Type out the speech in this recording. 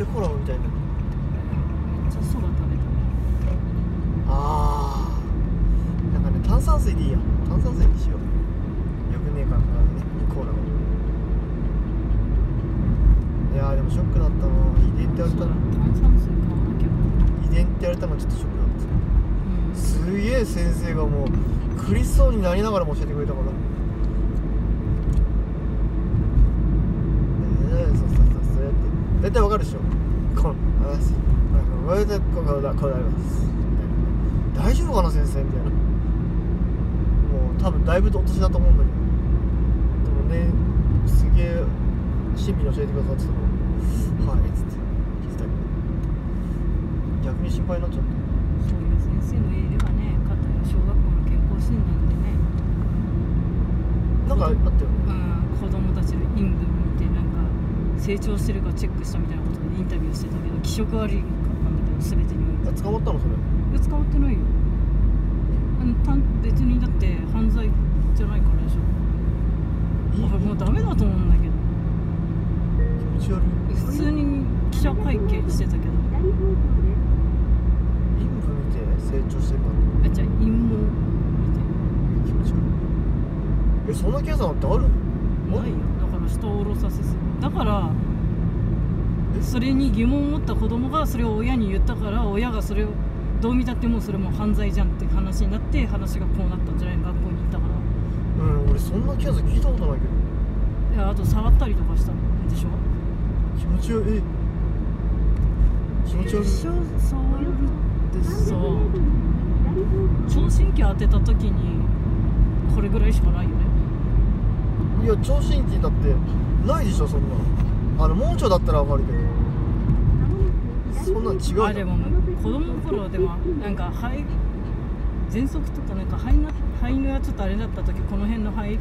ちゃコラボみたいな。めっちゃそば食べたあー。なんかね炭酸水でいいや。炭酸水にしよう。よくねえからねコーラはいやーでもショックだったな。遺伝って言われたの。炭酸水買わなきゃ遺伝って言われたのはちょっとショックだった。うん。すげえ先生がもう苦しそうになりながらも教えてくれたからええそうそうそうそうやって大体わかるでしょ。このあすこれでこうこうだこうなります。大丈夫かな先生みたいな。もう多分だいぶお年だと思うんだけど。でもねすげえ親身に教えてくださってたからはいっつって。聞いてたけど。逆に心配になっちゃった。そういう先生もいればねかたや小学校の健康診断でね。なんかあったよね。うん子供たちの陰成長してるかチェックしたみたいなことでインタビューしてたけど気色悪いかったんだけど全てにおいて。あ捕まったのそれ。いや捕まってないよ。あのたん別にだって犯罪じゃないからでしょ。いい俺もうダメだと思うんだけど。気持ち悪い。普通に記者会見してたけど。陰部見て成長してるか。あじゃあ陰謀見気持ち悪い。えそんな検査なんてある？てないよ人を下ろさせすぎだからえそれに疑問を持った子供がそれを親に言ったから親がそれをどう見たってもうそれもう犯罪じゃんって話になって話がこうなったんじゃない学校に行ったから。うん俺そんな検査聞いたことないけど。いやあと触ったりとかしたんでしょ？気持ち悪い。え気持ち悪い。触るってさ聴診器当てた時にこれぐらいしかないよね。いや聴診器だってないでしょそんなあの盲腸だったらわかるけど。そんなん違うあでも子供の頃でもなんか肺喘息とかなんか肺の肺のやつとあれだった時この辺の肺